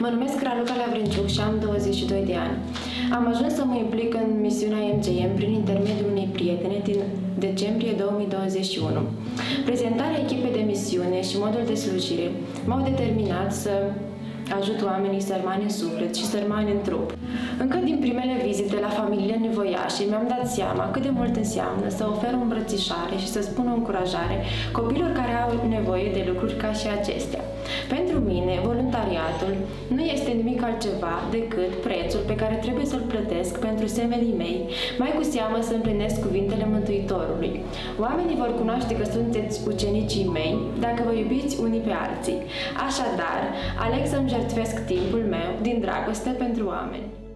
Mă numesc Raluca Lavrenciuc și am 22 de ani. Am ajuns să mă implic în misiunea MGM prin intermediul unei prietene din decembrie 2021. Prezentarea echipei de misiune și modul de slujire m-au determinat să ajut oamenii sărmani în suflet și sărmani în trup. Încă din primele vizite la familiile nevoiașe mi-am dat seama cât de mult înseamnă să ofer o îmbrățișare și să spun o încurajare copilor care au nevoie de lucruri ca și acestea. Pentru mine, voluntariatul nu este nimic altceva decât prețul pe care trebuie să-l plătesc pentru semenii mei, mai cu seamă să împlinesc cuvintele Mântuitorului. Oamenii vor cunoaște că sunteți ucenicii mei dacă vă iubiți unii pe alții. Așadar, aleg să-mi jertfesc timpul meu din dragoste pentru oameni.